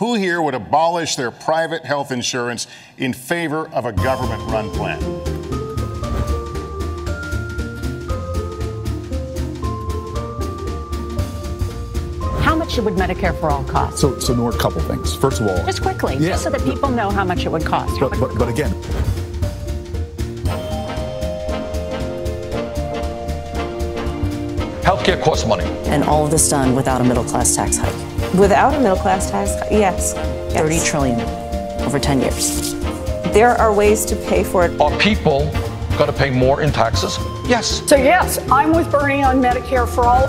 Who here would abolish their private health insurance in favor of a government run plan? How much would Medicare for all cost? So, so Nora, a couple things. First of all, just quickly, Yeah. just so that people know how much it would cost. How but, much but, but again, Healthcare costs money. And all of this done without a middle class tax hike. Without a middle class tax, yes. 30 yes. trillion over 10 years. There are ways to pay for it. Are people going to pay more in taxes? Yes. So, yes, I'm with Bernie on Medicare for all.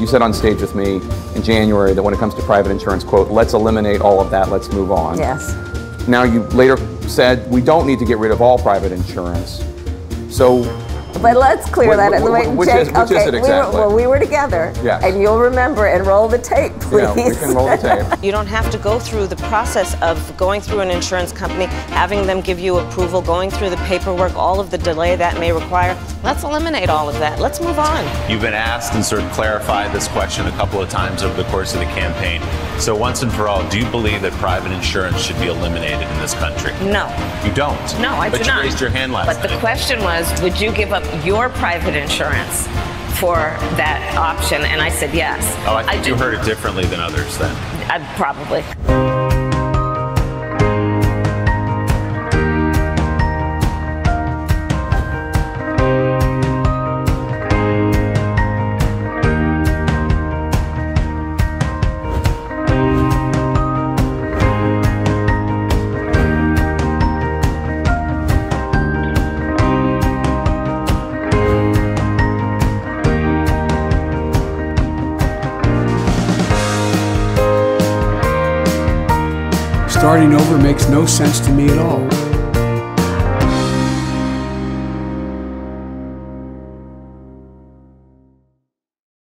You said on stage with me in January that when it comes to private insurance, quote, let's eliminate all of that, let's move on. Yes. Now you later said we don't need to get rid of all private insurance. So But let's clear Wh- that. wh- Wait, wh- which Jake, is- which is okay, it we were, well, we were together. Yes. And you'll remember and roll the tape, please. yeah, we can roll the tape. You don't have to go through the process of going through an insurance company, having them give you approval, going through the paperwork, all of the delay that may require. Let's eliminate all of that. Let's move on. You've been asked and sort of clarified this question a couple of times over the course of the campaign. So, once and for all, do you believe that private insurance should be eliminated in this country? No. You don't. No, I but do you raised your hand last But the question was, would you give up your private insurance for that option? And I said yes. oh, I think do- you heard it differently than others then. I, probably. Starting over makes no sense to me at all.